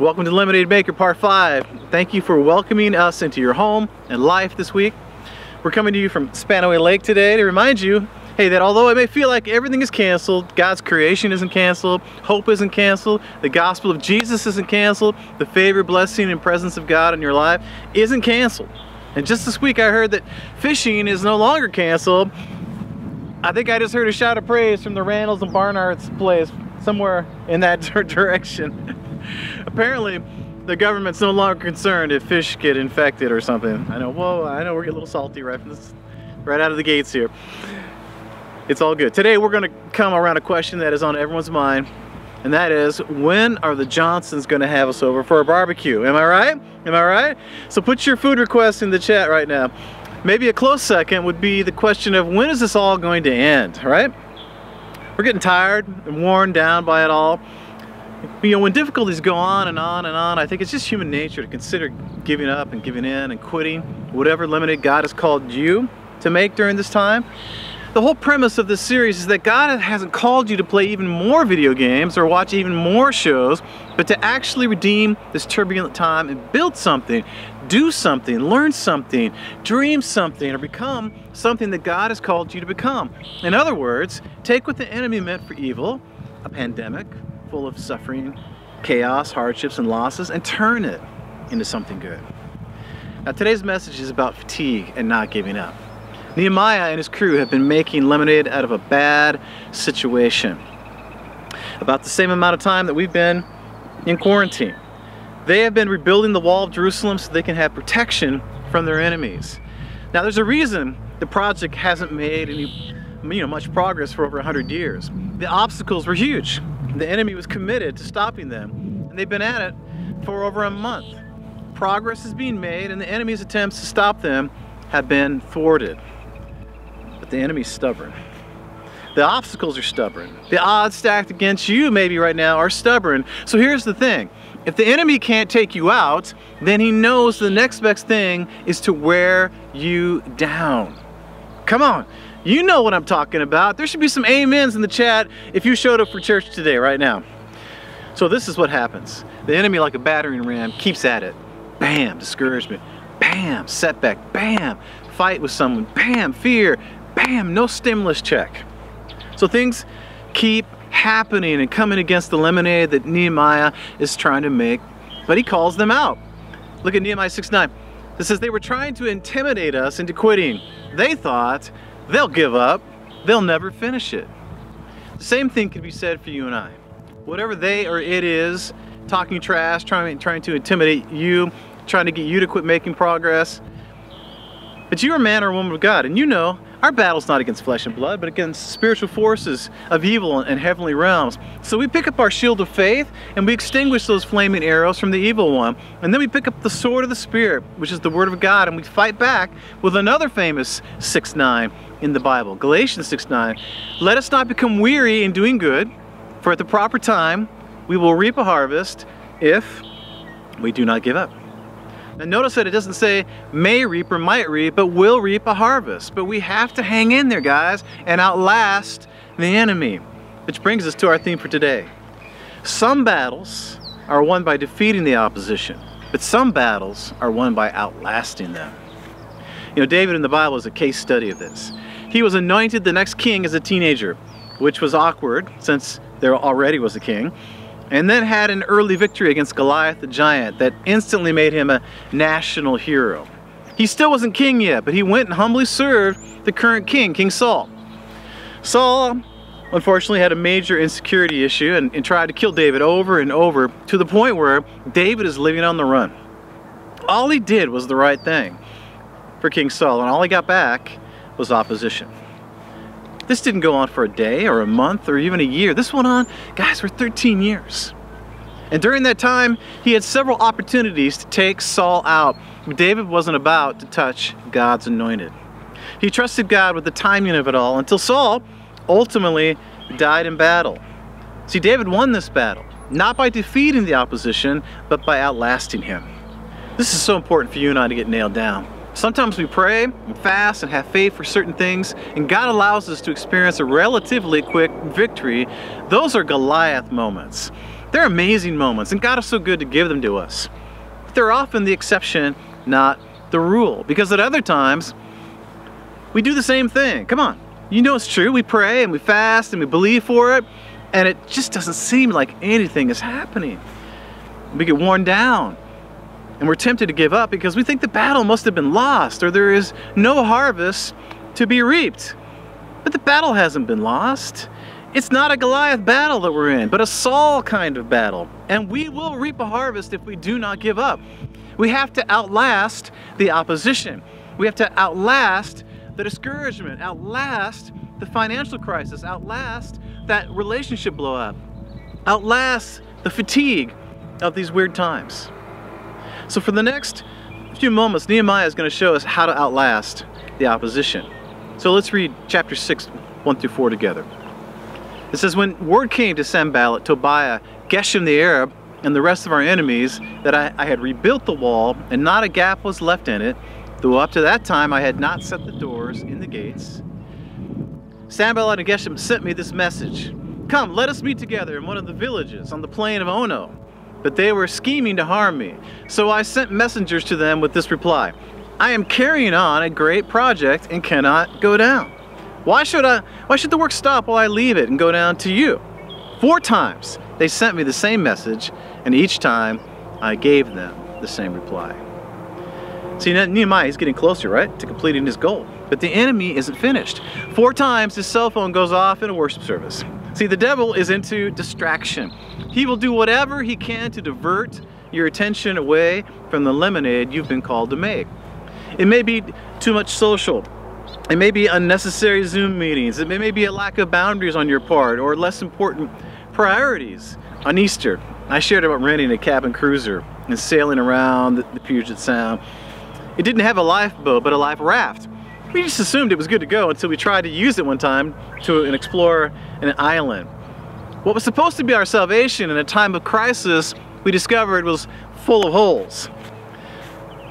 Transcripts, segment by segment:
Welcome to Lemonade Maker Part 5. Thank you for welcoming us into your home and life this week. We're coming to you from Spanaway Lake today to remind you, hey, that although it may feel like everything is canceled, God's creation isn't canceled, hope isn't canceled, the gospel of Jesus isn't canceled, the favor, blessing, and presence of God in your life isn't canceled. And just this week I heard that fishing is no longer canceled. I think I just heard a shout of praise from the Randalls and Barnard's place, somewhere in that direction. Apparently, the government's no longer concerned if fish get infected or something. I know, whoa, I know we're getting a little salty right from this, right out of the gates here. It's all good. Today we're gonna come around a question that is on everyone's mind, and that is, when are the Johnsons gonna have us over for a barbecue? Am I right? Am I right? So put your food request in the chat right now. Maybe a close second would be the question of when is this all going to end, right? We're getting tired and worn down by it all you know, when difficulties go on and on and on, I think it's just human nature to consider giving up and giving in and quitting whatever lemonade God has called you to make during this time. The whole premise of this series is that God hasn't called you to play even more video games or watch even more shows, but to actually redeem this turbulent time and build something, do something, learn something, dream something, or become something that God has called you to become. In other words, take what the enemy meant for evil, a pandemic, full of suffering, chaos, hardships, and losses and turn it into something good. Now today's message is about fatigue and not giving up. Nehemiah and his crew have been making lemonade out of a bad situation. About the same amount of time that we've been in quarantine. They have been rebuilding the wall of Jerusalem so they can have protection from their enemies. Now there's a reason the project hasn't made any you know, much progress for over 100 years. The obstacles were huge. The enemy was committed to stopping them, and they've been at it for over a month. Progress is being made, and the enemy's attempts to stop them have been thwarted. But the enemy's stubborn. The obstacles are stubborn. The odds stacked against you maybe right now are stubborn. So here's the thing. If the enemy can't take you out, then he knows the next best thing is to wear you down. Come on. You know what I'm talking about. There should be some amens in the chat if you showed up for church today, right now. So this is what happens. The enemy, like a battering ram, keeps at it. Bam, discouragement. Bam, setback. Bam, fight with someone. Bam, fear. Bam, no stimulus check. So things keep happening and coming against the lemonade that Nehemiah is trying to make, but he calls them out. Look at Nehemiah 6 9. It says they were trying to intimidate us into quitting. They thought they'll give up. They'll never finish it. The same thing can be said for you and I. Whatever they or it is, talking trash, trying, trying to intimidate you, trying to get you to quit making progress. But you're a man or a woman of God, and you know our battle's not against flesh and blood, but against spiritual forces of evil and heavenly realms. So we pick up our shield of faith and we extinguish those flaming arrows from the evil one. And then we pick up the sword of the Spirit, which is the Word of God, and we fight back with another famous 6 9 in the Bible. Galatians 6 9. Let us not become weary in doing good, for at the proper time we will reap a harvest if we do not give up. And notice that it doesn't say may reap or might reap, but will reap a harvest. But we have to hang in there, guys, and outlast the enemy. Which brings us to our theme for today. Some battles are won by defeating the opposition, but some battles are won by outlasting them. You know, David in the Bible is a case study of this. He was anointed the next king as a teenager, which was awkward since there already was a king, and then had an early victory against Goliath the giant that instantly made him a national hero. He still wasn't king yet, but he went and humbly served the current king, King Saul. Saul, unfortunately, had a major insecurity issue and, and tried to kill David over and over to the point where David is living on the run. All he did was the right thing for King Saul, and all he got back was opposition. This didn't go on for a day or a month or even a year. This went on, guys, for 13 years. And during that time, he had several opportunities to take Saul out. David wasn't about to touch God's anointed. He trusted God with the timing of it all until Saul ultimately died in battle. See, David won this battle, not by defeating the opposition, but by outlasting him. This is so important for you and I to get nailed down. Sometimes we pray and fast and have faith for certain things, and God allows us to experience a relatively quick victory. Those are Goliath moments. They're amazing moments, and God is so good to give them to us. But they're often the exception, not the rule. Because at other times, we do the same thing. Come on. You know it's true. We pray and we fast and we believe for it, and it just doesn't seem like anything is happening. We get worn down and we're tempted to give up because we think the battle must have been lost or there is no harvest to be reaped. But the battle hasn't been lost. It's not a Goliath battle that we're in, but a Saul kind of battle. And we will reap a harvest if we do not give up. We have to outlast the opposition. We have to outlast the discouragement, outlast the financial crisis, outlast that relationship blow up, outlast the fatigue of these weird times. So for the next few moments, Nehemiah is going to show us how to outlast the opposition. So let's read chapter 6, 1 through 4 together. It says, When word came to Sanballat, Tobiah, Geshem the Arab, and the rest of our enemies that I, I, had rebuilt the wall, and not a gap was left in it, though up to that time I had not set the doors in the gates. Sanballat and Geshem sent me this message Come, let us meet together in one of the villages on the plain of Ono. But they were scheming to harm me. So I sent messengers to them with this reply I am carrying on a great project and cannot go down. Why should I why should the work stop while I leave it and go down to you? Four times they sent me the same message, and each time I gave them the same reply. See, Nehemiah is getting closer, right, to completing his goal. But the enemy isn't finished. Four times his cell phone goes off in a worship service. See, the devil is into distraction. He will do whatever he can to divert your attention away from the lemonade you've been called to make. It may be too much social it may be unnecessary Zoom meetings. It may be a lack of boundaries on your part or less important priorities. On Easter, I shared about renting a cabin cruiser and sailing around the Puget Sound. It didn't have a lifeboat, but a life raft. We just assumed it was good to go until we tried to use it one time to explore an island. What was supposed to be our salvation in a time of crisis, we discovered was full of holes.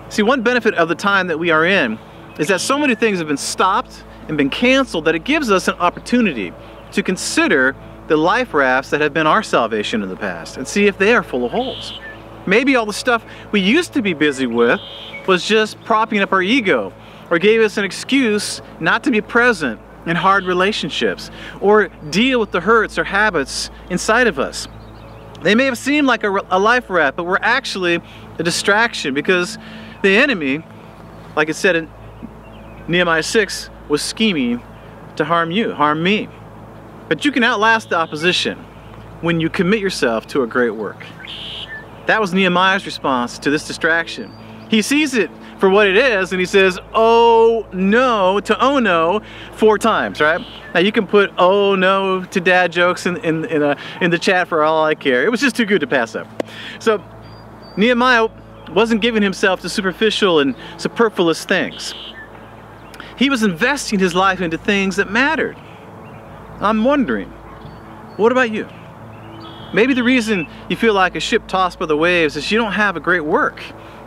See, one benefit of the time that we are in is that so many things have been stopped and been canceled that it gives us an opportunity to consider the life rafts that have been our salvation in the past and see if they are full of holes. Maybe all the stuff we used to be busy with was just propping up our ego or gave us an excuse not to be present in hard relationships or deal with the hurts or habits inside of us. They may have seemed like a, a life raft, but were actually a distraction because the enemy, like it said in Nehemiah 6 was scheming to harm you, harm me. But you can outlast the opposition when you commit yourself to a great work. That was Nehemiah's response to this distraction. He sees it for what it is and he says, oh no, to oh no, four times, right? Now you can put oh no to dad jokes in, in, in, a, in the chat for all I care. It was just too good to pass up. So Nehemiah wasn't giving himself to superficial and superfluous things. He was investing his life into things that mattered. I'm wondering, what about you? Maybe the reason you feel like a ship tossed by the waves is you don't have a great work,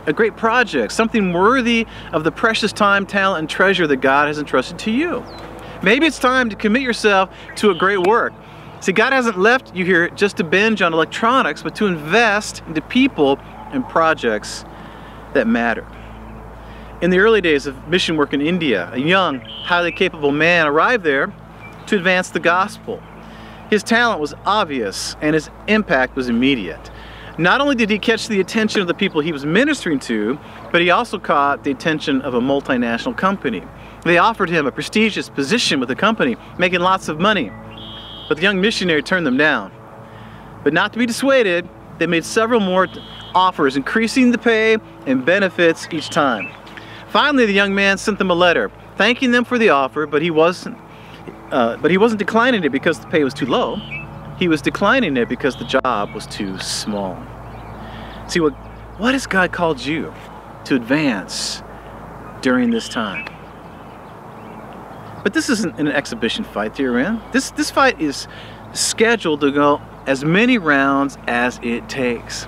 a great project, something worthy of the precious time, talent, and treasure that God has entrusted to you. Maybe it's time to commit yourself to a great work. See, God hasn't left you here just to binge on electronics, but to invest into people and projects that matter. In the early days of mission work in India, a young, highly capable man arrived there to advance the gospel. His talent was obvious and his impact was immediate. Not only did he catch the attention of the people he was ministering to, but he also caught the attention of a multinational company. They offered him a prestigious position with the company, making lots of money. But the young missionary turned them down. But not to be dissuaded, they made several more offers, increasing the pay and benefits each time. Finally, the young man sent them a letter, thanking them for the offer, but he wasn't, uh, but he wasn't declining it because the pay was too low. He was declining it because the job was too small. See, what, what has God called you to advance during this time? But this isn't an exhibition fight you're in. This, this fight is scheduled to go as many rounds as it takes.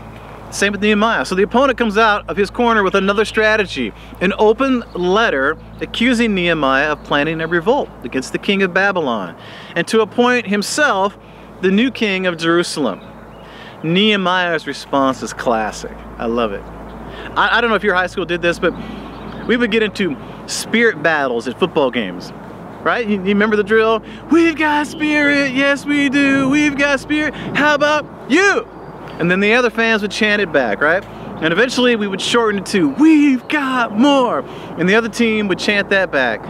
Same with Nehemiah. So the opponent comes out of his corner with another strategy, an open letter accusing Nehemiah of planning a revolt against the king of Babylon and to appoint himself the new king of Jerusalem. Nehemiah's response is classic. I love it. I, I don't know if your high school did this, but we would get into spirit battles at football games right? You, you, remember the drill? We've got spirit, yes we do, we've got spirit, how about you? And then the other fans would chant it back, right? And eventually we would shorten it to, we've got more. And the other team would chant that back.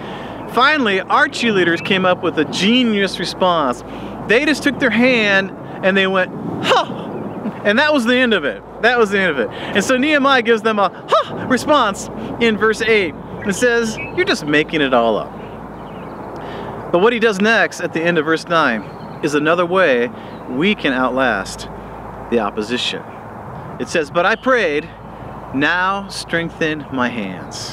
Finally, our cheerleaders came up with a genius response. They just took their hand and they went, huh! And that was the end of it. That was the end of it. And so Nehemiah gives them a huh response in verse 8 and says, You're just making it all up. But what he does next at the end of verse 9 is another way we can outlast the opposition. It says, But I prayed, now strengthen my hands.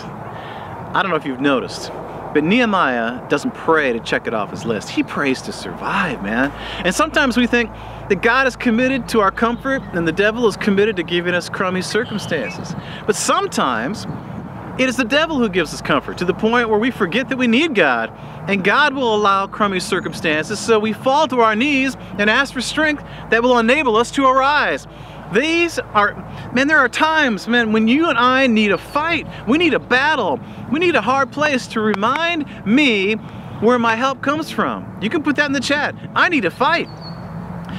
I don't know if you've noticed, but Nehemiah doesn't pray to check it off his list. He prays to survive, man. And sometimes we think that God is committed to our comfort and the devil is committed to giving us crummy circumstances. But sometimes it is the devil who gives us comfort to the point where we forget that we need God. And God will allow crummy circumstances so we fall to our knees and ask for strength that will enable us to arise. These are, man, there are times, man, when you and I need a fight. We need a battle. We need a hard place to remind me where my help comes from. You can put that in the chat. I need a fight.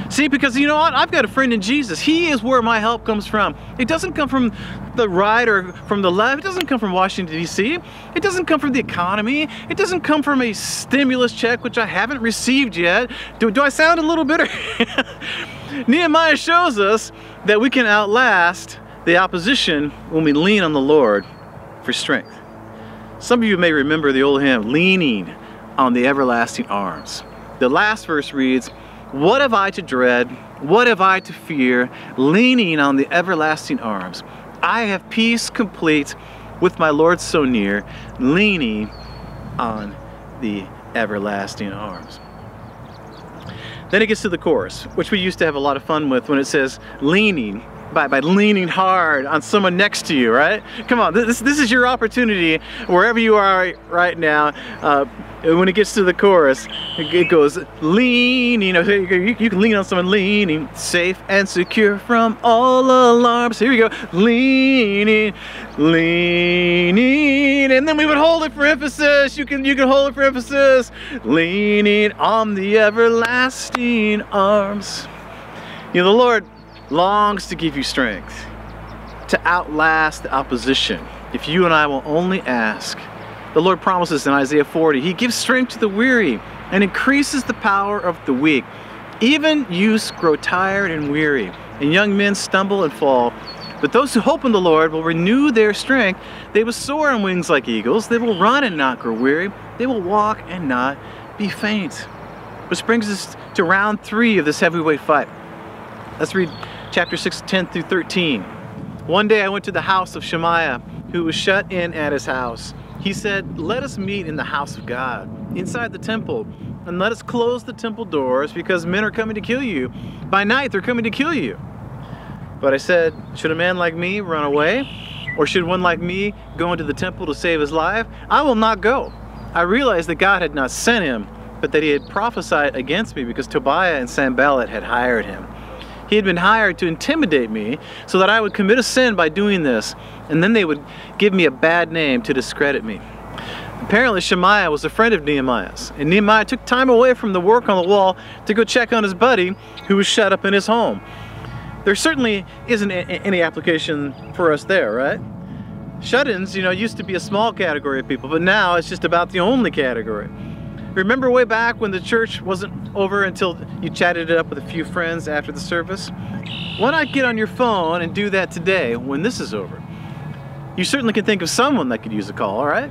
See, because you know what? I've got a friend in Jesus. He is where my help comes from. It doesn't come from the right or from the left. It doesn't come from Washington, D.C. It doesn't come from the economy. It doesn't come from a stimulus check, which I haven't received yet. Do, do I sound a little bitter? Nehemiah shows us that we can outlast the opposition when we lean on the Lord for strength. Some of you may remember the old hymn, Leaning on the Everlasting Arms. The last verse reads, What have I to dread? What have I to fear? Leaning on the everlasting arms. I have peace complete with my Lord so near, leaning on the everlasting arms. Then it gets to the chorus, which we used to have a lot of fun with when it says leaning by, by leaning hard on someone next to you, right? Come on, this, this is your opportunity wherever you are right now. Uh, when it gets to the chorus, it goes lean, you know, you, you can lean on someone leaning, safe and secure from all alarms. Here we go, leaning, leaning, and then we would hold it for emphasis. You can you can hold it for emphasis, leaning on the everlasting arms. You know, the Lord longs to give you strength to outlast the opposition if you and I will only ask. The Lord promises in Isaiah 40, He gives strength to the weary and increases the power of the weak. Even youths grow tired and weary, and young men stumble and fall. But those who hope in the Lord will renew their strength. They will soar on wings like eagles. They will run and not grow weary. They will walk and not be faint. Which brings us to round three of this heavyweight fight. Let's read chapter 6, 10 through 13. One day I went to the house of Shemaiah, who was shut in at his house. He said, Let us meet in the house of God, inside the temple, and let us close the temple doors because men are coming to kill you. By night they're coming to kill you. But I said, Should a man like me run away? Or should one like me go into the temple to save his life? I will not go. I realized that God had not sent him, but that he had prophesied against me because Tobiah and Sanballat had hired him. He had been hired to intimidate me so that I would commit a sin by doing this, and then they would give me a bad name to discredit me. Apparently, Shemaiah was a friend of Nehemiah's, and Nehemiah took time away from the work on the wall to go check on his buddy who was shut up in his home. There certainly isn't any application for us there, right? Shut-ins, you know, used to be a small category of people, but now it's just about the only category. Remember way back when the church wasn't over until you chatted it up with a few friends after the service? Why not get on your phone and do that today when this is over? You certainly can think of someone that could use a call, all right?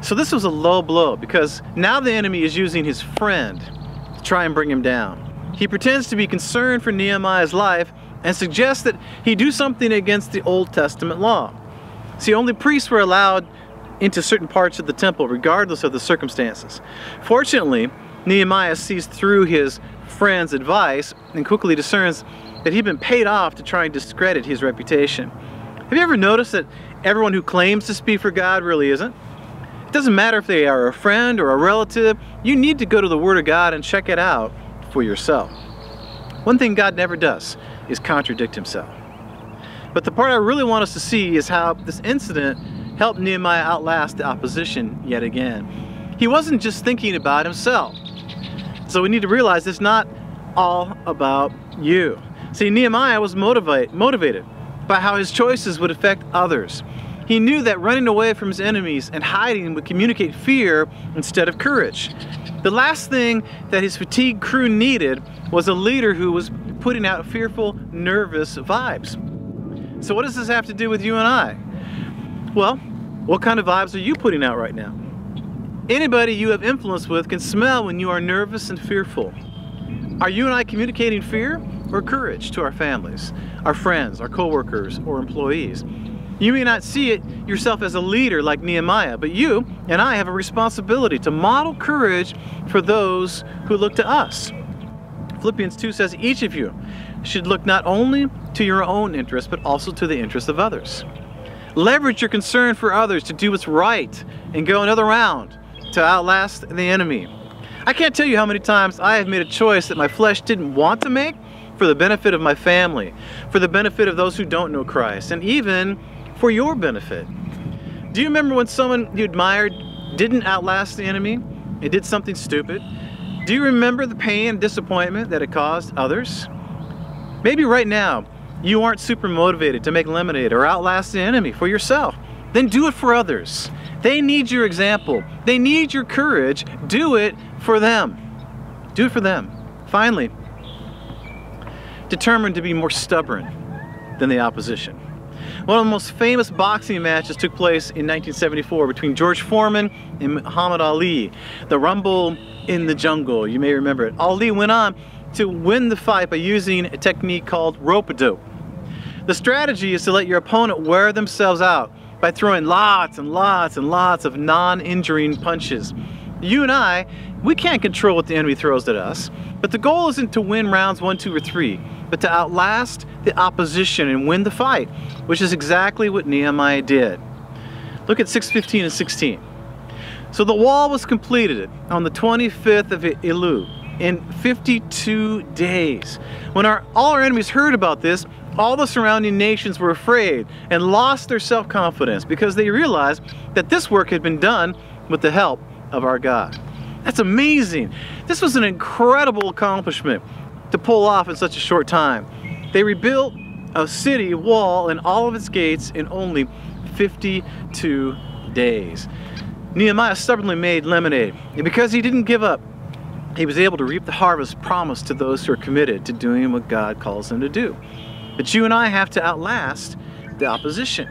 So this was a low blow because now the enemy is using his friend to try and bring him down. He pretends to be concerned for Nehemiah's life and suggests that he do something against the Old Testament law. See, only priests were allowed into certain parts of the temple regardless of the circumstances. Fortunately, Nehemiah sees through his friend's advice and quickly discerns that he'd been paid off to try and discredit his reputation. Have you ever noticed that everyone who claims to speak for God really isn't? It doesn't matter if they are a friend or a relative, you need to go to the Word of God and check it out for yourself. One thing God never does is contradict himself. But the part I really want us to see is how this incident helped Nehemiah outlast the opposition yet again. He wasn't just thinking about himself. So we need to realize it's not all about you. See, Nehemiah was motivate, motivated by how his choices would affect others. He knew that running away from his enemies and hiding would communicate fear instead of courage. The last thing that his fatigued crew needed was a leader who was putting out fearful, nervous vibes. So what does this have to do with you and I? Well, what kind of vibes are you putting out right now? Anybody you have influence with can smell when you are nervous and fearful. Are you and I communicating fear or courage to our families, our friends, our coworkers, or employees? You may not see it yourself as a leader like Nehemiah, but you and I have a responsibility to model courage for those who look to us. Philippians 2 says each of you should look not only to your own interest, but also to the interests of others. Leverage your concern for others to do what's right and go another round to outlast the enemy. I can't tell you how many times I have made a choice that my flesh didn't want to make for the benefit of my family, for the benefit of those who don't know Christ, and even for your benefit. Do you remember when someone you admired didn't outlast the enemy and did something stupid? Do you remember the pain and disappointment that it caused others? Maybe right now you aren't super motivated to make lemonade or outlast the enemy for yourself. Then do it for others. They need your example. They need your courage. Do it for them. Do it for them. Finally, determined to be more stubborn than the opposition. One of the most famous boxing matches took place in 1974 between George Foreman and Muhammad Ali, the Rumble in the Jungle. You may remember it. Ali went on to win the fight by using a technique called rope-a-dope. The strategy is to let your opponent wear themselves out by throwing lots and lots and lots of non-injuring punches. You and I, we can't control what the enemy throws at us, but the goal isn't to win rounds one, two, or three, but to outlast the opposition and win the fight, which is exactly what Nehemiah did. Look at 6.15 and 16. So the wall was completed on the 25th of Elul in 52 days. When our, all our enemies heard about this, all the surrounding nations were afraid and lost their self-confidence because they realized that this work had been done with the help of our God. That's amazing. This was an incredible accomplishment to pull off in such a short time. They rebuilt a city wall and all of its gates in only 52 days. Nehemiah stubbornly made lemonade, and because he didn't give up, he was able to reap the harvest promised to those who are committed to doing what God calls them to do. But you and I have to outlast the opposition.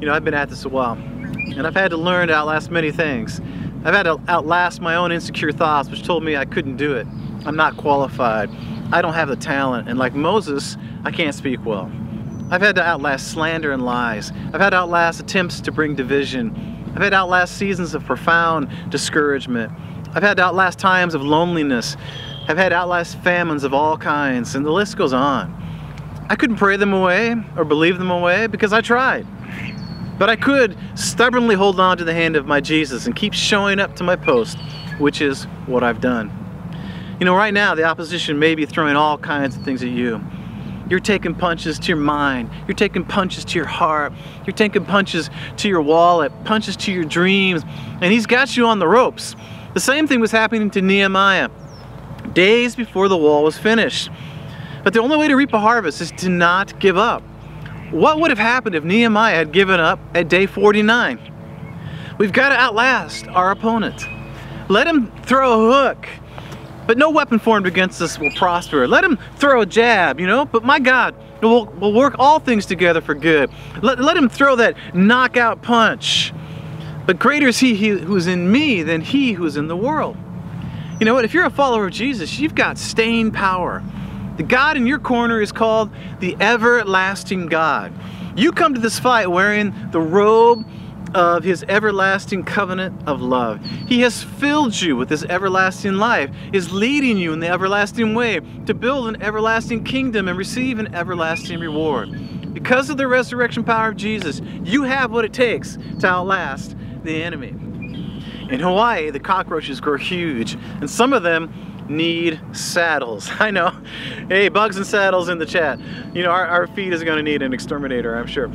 You know, I've been at this a while, and I've had to learn to outlast many things. I've had to outlast my own insecure thoughts, which told me I couldn't do it. I'm not qualified. I don't have the talent. And like Moses, I can't speak well. I've had to outlast slander and lies. I've had to outlast attempts to bring division. I've had to outlast seasons of profound discouragement. I've had outlast times of loneliness. I've had outlast famines of all kinds, and the list goes on. I couldn't pray them away or believe them away because I tried. But I could stubbornly hold on to the hand of my Jesus and keep showing up to my post, which is what I've done. You know, right now, the opposition may be throwing all kinds of things at you. You're taking punches to your mind. You're taking punches to your heart. You're taking punches to your wallet, punches to your dreams. And he's got you on the ropes. The same thing was happening to Nehemiah days before the wall was finished. But the only way to reap a harvest is to not give up. What would have happened if Nehemiah had given up at day 49? We've got to outlast our opponent. Let him throw a hook but no weapon formed against us will prosper. Let him throw a jab, you know, but my God will, will work all things together for good. Let, let him throw that knockout punch. But greater is he, he who is in me than he who is in the world. You know what? If you're a follower of Jesus, you've got staying power. The God in your corner is called the everlasting God. You come to this fight wearing the robe of his everlasting covenant of love. He has filled you with his everlasting life, is leading you in the everlasting way to build an everlasting kingdom and receive an everlasting reward. Because of the resurrection power of Jesus, you have what it takes to outlast the enemy. In Hawaii, the cockroaches grow huge, and some of them need saddles. I know. Hey, bugs and saddles in the chat. You know, our, our feed is gonna need an exterminator, I'm sure.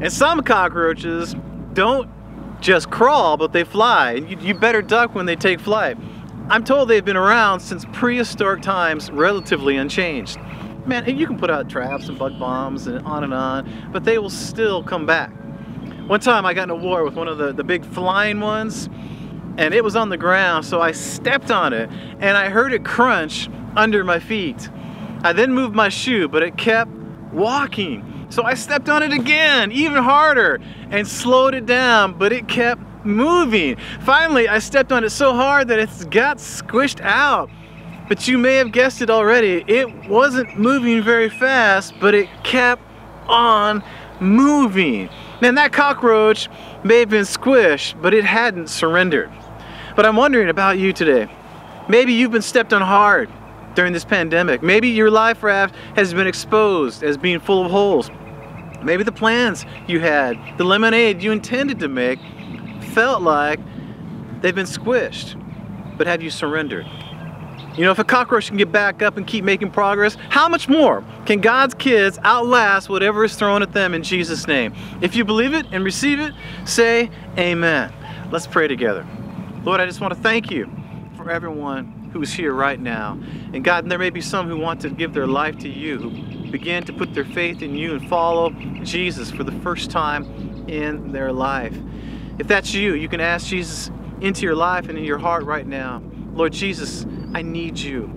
And some cockroaches don't just crawl, but they fly. You, you better duck when they take flight. I'm told they've been around since prehistoric times, relatively unchanged. Man, you can put out traps and bug bombs and on and on, but they will still come back. One time I got in a war with one of the, the big flying ones, and it was on the ground, so I stepped on it, and I heard it crunch under my feet. I then moved my shoe, but it kept walking. So I stepped on it again, even harder, and slowed it down, but it kept moving. Finally, I stepped on it so hard that it got squished out. But you may have guessed it already, it wasn't moving very fast, but it kept on moving. Man, that cockroach may have been squished, but it hadn't surrendered. But I'm wondering about you today. Maybe you've been stepped on hard during this pandemic. Maybe your life raft has been exposed as being full of holes. Maybe the plans you had, the lemonade you intended to make, felt like they've been squished. But have you surrendered? You know, if a cockroach can get back up and keep making progress, how much more can God's kids outlast whatever is thrown at them in Jesus' name? If you believe it and receive it, say amen. Let's pray together. Lord, I just want to thank you for everyone who is here right now. And God, there may be some who want to give their life to you, who begin to put their faith in you and follow Jesus for the first time in their life. If that's you, you can ask Jesus into your life and in your heart right now. Lord Jesus, I need you.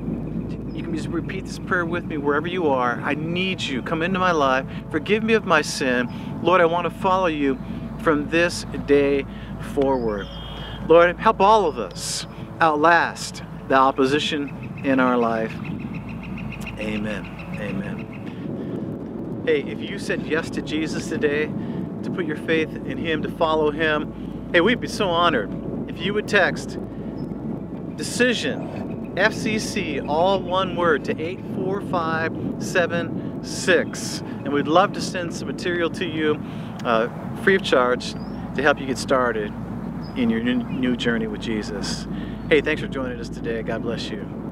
You can just repeat this prayer with me wherever you are. I need you. Come into my life. Forgive me of my sin. Lord, I want to follow you from this day forward. Lord, help all of us outlast the opposition in our life. Amen. Amen. Hey, if you said yes to Jesus today, to put your faith in Him, to follow Him, hey, we'd be so honored if you would text decision FCC, all one word, to 84576. And we'd love to send some material to you uh, free of charge to help you get started in your new journey with Jesus. Hey, thanks for joining us today. God bless you.